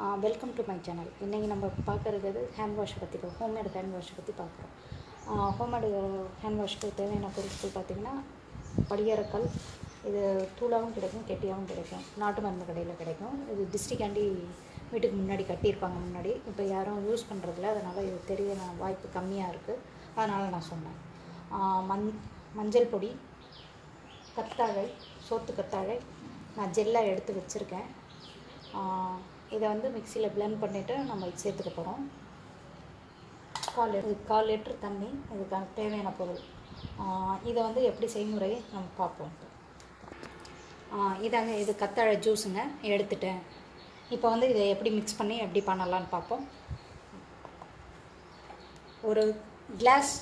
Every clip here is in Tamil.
வெல்கம் டு மை சேனல் இன்றைக்கி நம்ம பார்க்குறது ஹேண்ட் வாஷ் பற்றி ஹோம்மேடு ஹேண்ட் வாஷை பற்றி பார்க்குறோம். ஹோம்மேடு ஹேண்ட் வாஷ்க்கு தேவையான பொருட்கள் பார்த்திங்கன்னா படியரக்கல் இது தூளாகவும் கிடைக்கும் கெட்டியாகவும் கிடைக்கும் நாட்டு மருந்து கடையில் கிடைக்கும். இது டிஸ்ட்ரிக்டாண்டி வீட்டுக்கு முன்னாடி கட்டியிருப்பாங்க முன்னாடி. இப்போ யாரும் யூஸ் பண்ணுறதில்ல அதனால் இது தெரிய வாய்ப்பு கம்மியாக இருக்குது அதனால் நான் சொன்னேன். மஞ் மஞ்சள் பொடி கத்தாழை சோத்து கத்தாழை நான் ஜெல்லாக எடுத்து வச்சுருக்கேன். இதை வந்து மிக்சியில் பிளெண்ட் பண்ணிவிட்டு நம்ம சேர்த்துக்க போகிறோம் கால் லிட்டர் கால் லிட்டர் தண்ணி இதுக்கான தேவையான பொருள். இதை வந்து எப்படி செய்முறை நம்ம பார்ப்போம். இதாங்க இது கத்தாழை ஜூஸுங்க எடுத்துட்டேன் இப்போ வந்து இதை எப்படி மிக்ஸ் பண்ணி எப்படி பண்ணலான்னு பார்ப்போம். ஒரு கிளாஸ்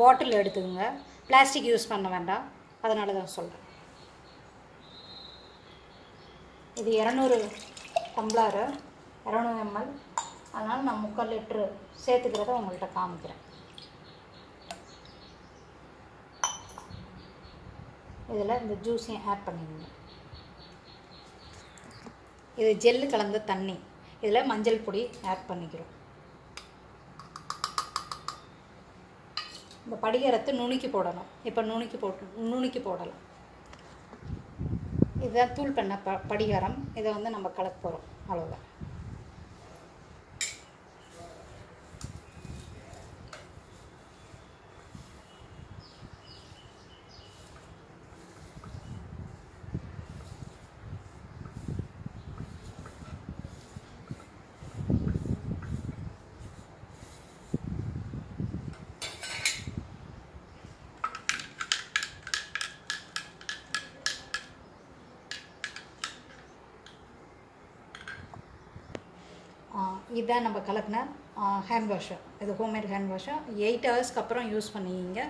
பாட்டில் எடுத்துக்கோங்க. பிளாஸ்டிக் யூஸ் பண்ண வேண்டாம். அதனால தான் சொல்கிறேன் இது இரநூறு டம்ளாரு இரநூறு எம்எல் அதனால் நான் முக்கால் லிட்ரு சேர்த்துக்கிறத உங்கள்கிட்ட காமிக்கிறேன். இதில் இந்த ஜூஸையும் ஆட் பண்ணிடுங்க இது ஜெல்லு கலந்த தண்ணி. இதில் மஞ்சள் பொடி ஆட் பண்ணிக்கிறோம். இந்த படிகரத்தை நுணுக்கி போடணும். இப்போ நுணுக்கி போட்டு நுணுக்கி போடலாம். இதுதான் தூள் பண்ண ப படிகாரம். இதை வந்து நம்ம கலக்க போகிறோம் அவ்வளோதான் இதுதான் நம்ம கலக்கின ஹேண்ட் வாஷர் இது ஹோம்மேட் ஹேண்ட் வாஷர் எயிட் ஹவர்ஸ்க்கு அப்புறம் யூஸ் பண்ணிக்கிங்க.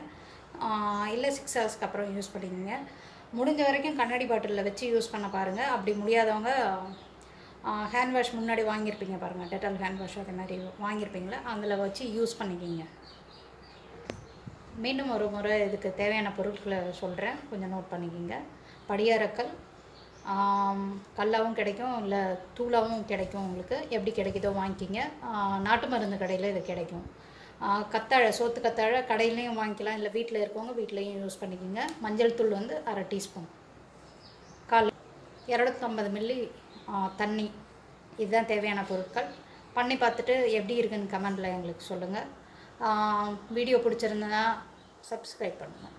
இல்லை சிக்ஸ் ஹவர்ஸ்க்கு அப்புறம் யூஸ் பண்ணிக்கிங்க. முடிஞ்ச வரைக்கும் கண்ணாடி பாட்டிலில் வச்சு யூஸ் பண்ண பாருங்கள் அப்படி முடியாதவங்க ஹேண்ட் வாஷ் முன்னாடி வாங்கியிருப்பீங்க பாருங்கள் டெட்டால் ஹேண்ட் வாஷ் அதே மாதிரி வாங்கியிருப்பீங்களா? அதில் வச்சு யூஸ் பண்ணிக்கிங்க. மீண்டும் ஒரு முறை இதுக்கு தேவையான பொருட்களை சொல்கிறேன் கொஞ்சம் நோட் பண்ணிக்கிங்க. படியாரக்கல் கல்லாவும் கிடைக்கும் இல்லை தூளாகவும் கிடைக்கும் உங்களுக்கு. எப்படி கிடைக்குதோ வாங்கிக்கிங்க. நாட்டு மருந்து கடையில் இது கிடைக்கும். கத்தாழை சோத்து கத்தாழை கடையிலையும் வாங்கிக்கலாம் இல்லை வீட்டில் இருக்கவங்க வீட்லேயும் யூஸ் பண்ணிக்கோங்க. மஞ்சள் தூள் வந்து அரை டீஸ்பூன். கால் இரநூத்தம்பது மில்லி தண்ணி. இதுதான் தேவையான பொருட்கள். பண்ணி பார்த்துட்டு எப்படி இருக்குன்னு கமெண்டில் எங்களுக்கு சொல்லுங்கள் வீடியோ பிடிச்சிருந்ததுன்னா சப்ஸ்கிரைப் பண்ணுங்கள்